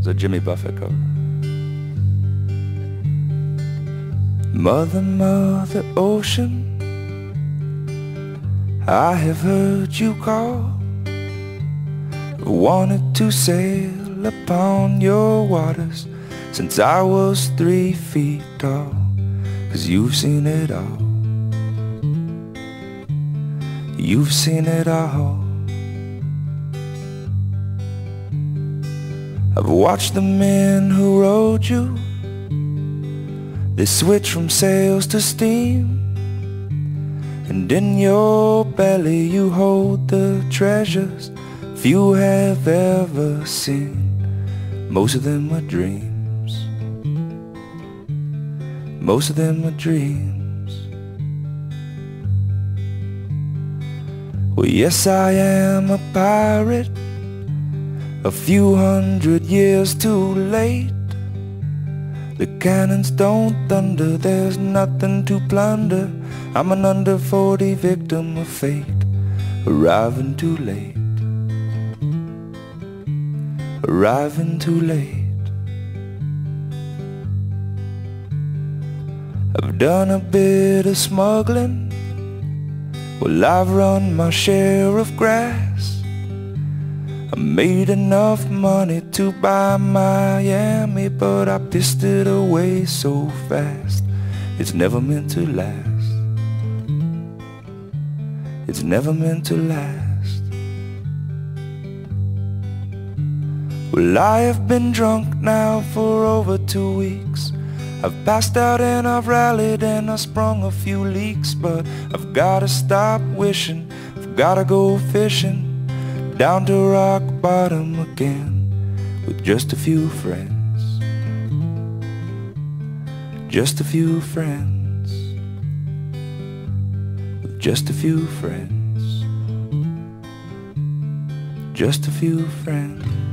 It's a Jimmy Buffett cover. Mother, mother ocean, I have heard you call. Wanted to sail upon your waters since I was three feet tall. Cause you've seen it all. You've seen it all. I've watched the men who rode you. They switch from sails to steam. And in your belly you hold the treasures few have ever seen. Most of them are dreams. Most of them are dreams. Well, yes, I am a pirate. A few hundred years too late. The cannons don't thunder, there's nothing to plunder. I'm an under 40 victim of fate, arriving too late. Arriving too late. I've done a bit of smuggling. Well, I've run my share of grass. I made enough money to buy Miami, but I pissed it away so fast. It's never meant to last. It's never meant to last. Well, I have been drunk now for over two weeks. I've passed out and I've rallied and I've sprung a few leaks, but I've gotta stop wishing. I've gotta go fishing down to rock bottom again with just a few friends. Just a few friends. With just a few friends. Just a few friends.